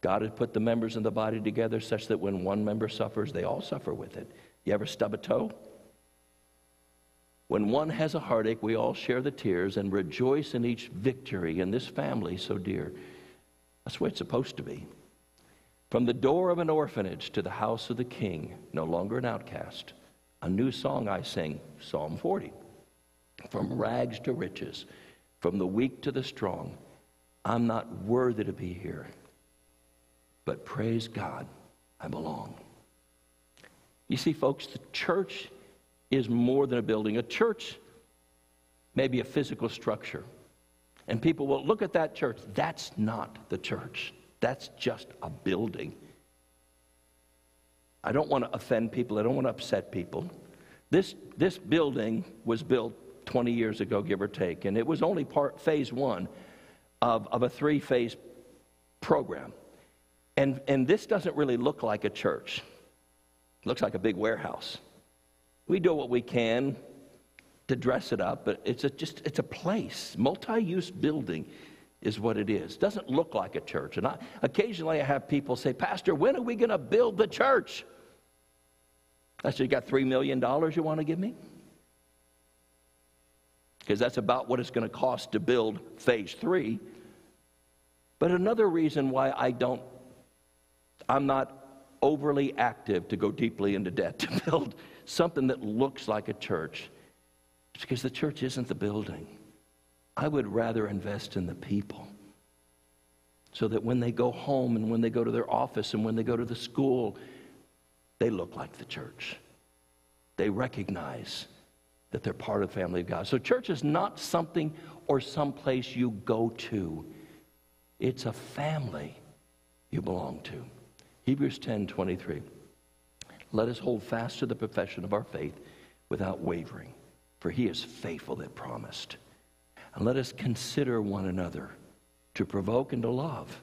B: God has put the members of the body together such that when one member suffers, they all suffer with it. You ever stub a toe? When one has a heartache, we all share the tears and rejoice in each victory in this family so dear. That's the way it's supposed to be. From the door of an orphanage to the house of the king, no longer an outcast, a new song I sing, Psalm 40. From rags to riches, from the weak to the strong, I'm not worthy to be here, but praise God, I belong. You see, folks, the church is more than a building. A church may be a physical structure. And people will look at that church. That's not the church, that's just a building. I don't want to offend people, I don't want to upset people. This, this building was built 20 years ago, give or take, and it was only part phase one of, of a three phase program. And, and this doesn't really look like a church. Looks like a big warehouse. We do what we can to dress it up, but it's a, just it's a place. Multi-use building is what it is. Doesn't look like a church. And I, occasionally I have people say, Pastor, when are we going to build the church? I said, You got $3 million you want to give me? Because that's about what it's going to cost to build phase three. But another reason why I don't, I'm not overly active to go deeply into debt to build something that looks like a church because the church isn't the building. I would rather invest in the people so that when they go home and when they go to their office and when they go to the school, they look like the church. They recognize that they're part of the family of God. So, church is not something or some place you go to, it's a family you belong to. Hebrews 10 23. Let us hold fast to the profession of our faith without wavering, for he is faithful that promised. And let us consider one another to provoke and to love,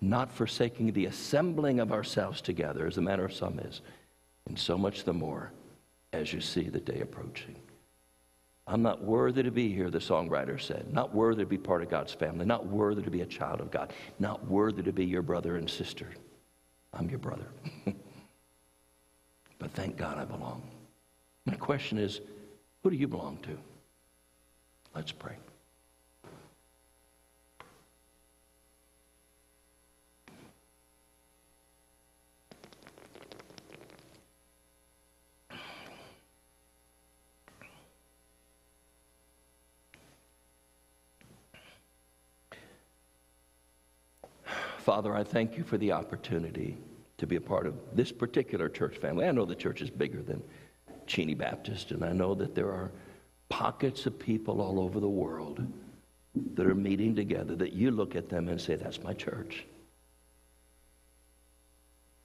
B: not forsaking the assembling of ourselves together, as the manner of some is, and so much the more as you see the day approaching. I'm not worthy to be here, the songwriter said. Not worthy to be part of God's family. Not worthy to be a child of God. Not worthy to be your brother and sister. I'm your brother. but thank God I belong. My question is who do you belong to? Let's pray. Father, I thank you for the opportunity to be a part of this particular church family. I know the church is bigger than Cheney Baptist, and I know that there are pockets of people all over the world that are meeting together that you look at them and say, That's my church.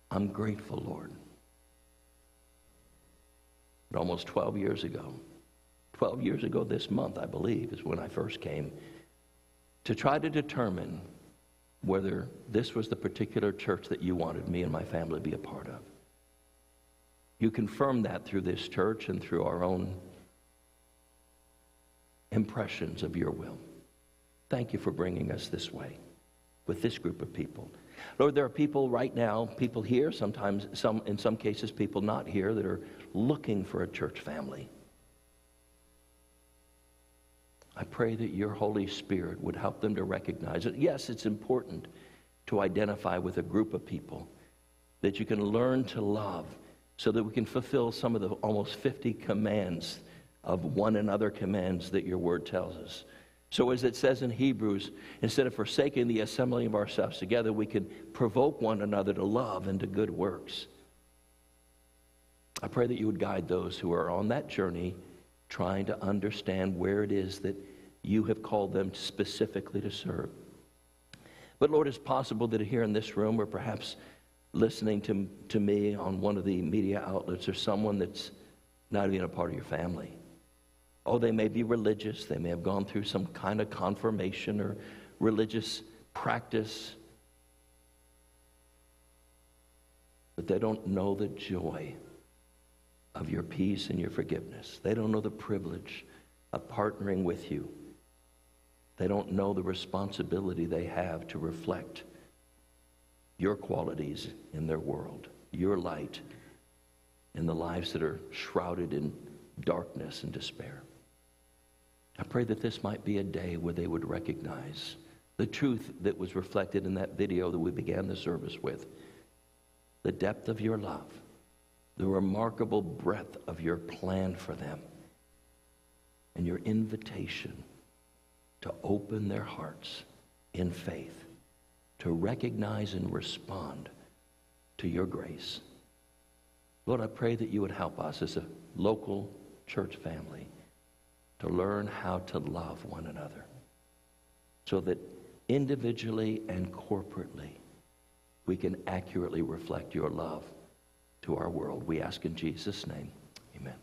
B: I'm grateful, Lord. But almost 12 years ago, 12 years ago this month, I believe, is when I first came to try to determine whether this was the particular church that you wanted me and my family to be a part of. You confirmed that through this church and through our own impressions of your will. Thank you for bringing us this way with this group of people. Lord, there are people right now, people here, sometimes some in some cases people not here that are looking for a church family. I pray that your Holy Spirit would help them to recognize it. Yes, it's important to identify with a group of people that you can learn to love so that we can fulfill some of the almost 50 commands of one another commands that your word tells us. So, as it says in Hebrews, instead of forsaking the assembling of ourselves together, we can provoke one another to love and to good works. I pray that you would guide those who are on that journey trying to understand where it is that you have called them specifically to serve. But Lord, it's possible that here in this room, or perhaps listening to, to me on one of the media outlets, or someone that's not even a part of your family. Oh, they may be religious, they may have gone through some kind of confirmation or religious practice, but they don't know the joy of your peace and your forgiveness. They don't know the privilege of partnering with you. They don't know the responsibility they have to reflect your qualities in their world, your light in the lives that are shrouded in darkness and despair. I pray that this might be a day where they would recognize the truth that was reflected in that video that we began the service with the depth of your love the remarkable breadth of your plan for them and your invitation to open their hearts in faith, to recognize and respond to your grace. Lord, I pray that you would help us as a local church family to learn how to love one another so that individually and corporately we can accurately reflect your love to our world. We ask in Jesus' name. Amen.